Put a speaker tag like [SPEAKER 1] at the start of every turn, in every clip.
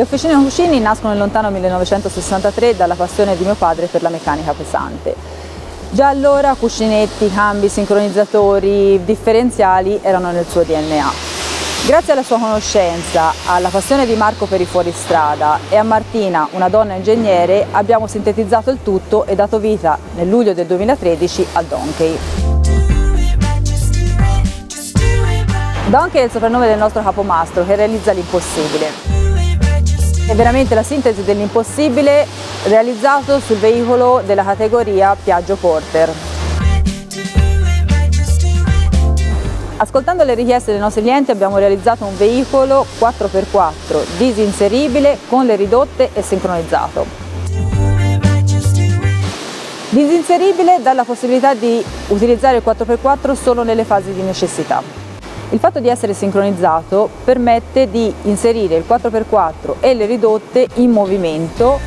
[SPEAKER 1] Le officine Cuscini nascono nel lontano 1963 dalla passione di mio padre per la meccanica pesante. Già allora cuscinetti, cambi, sincronizzatori, differenziali erano nel suo DNA. Grazie alla sua conoscenza, alla passione di Marco per i fuoristrada e a Martina, una donna ingegnere, abbiamo sintetizzato il tutto e dato vita nel luglio del 2013 a Donkey. Donkey è il soprannome del nostro capomastro che realizza l'impossibile. È veramente la sintesi dell'impossibile realizzato sul veicolo della categoria Piaggio Porter. Ascoltando le richieste dei nostri clienti abbiamo realizzato un veicolo 4x4 disinseribile con le ridotte e sincronizzato. Disinseribile dà la possibilità di utilizzare il 4x4 solo nelle fasi di necessità. Il fatto di essere sincronizzato permette di inserire il 4x4 e le ridotte in movimento.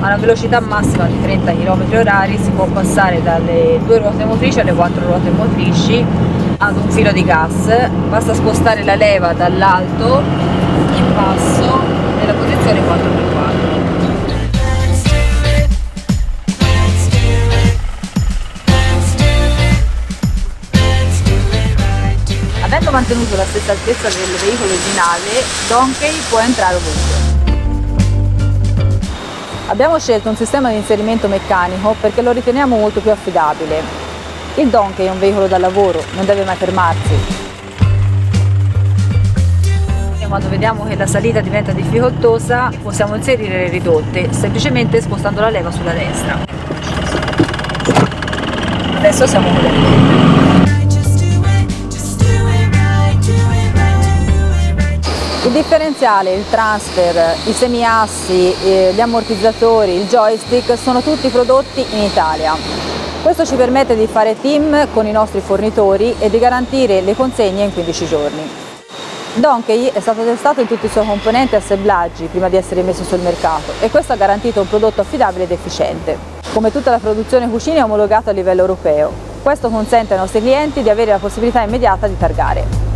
[SPEAKER 1] A una velocità massima di 30 km h si può passare dalle due ruote motrici alle quattro ruote motrici ad un filo di gas. Basta spostare la leva dall'alto in basso nella posizione 4x4 Avendo mantenuto la stessa altezza del veicolo originale, Donkey può entrare ovunque. Abbiamo scelto un sistema di inserimento meccanico perché lo riteniamo molto più affidabile. Il Donkey è un veicolo da lavoro, non deve mai fermarsi. Quando vediamo che la salita diventa difficoltosa possiamo inserire le ridotte, semplicemente spostando la leva sulla destra. Adesso siamo con le ridotte. Il differenziale, il transfer, i semiassi, eh, gli ammortizzatori, il joystick sono tutti prodotti in Italia. Questo ci permette di fare team con i nostri fornitori e di garantire le consegne in 15 giorni. Donkey è stato testato in tutti i suoi componenti e assemblaggi prima di essere messo sul mercato e questo ha garantito un prodotto affidabile ed efficiente. Come tutta la produzione cucina è omologato a livello europeo. Questo consente ai nostri clienti di avere la possibilità immediata di targare.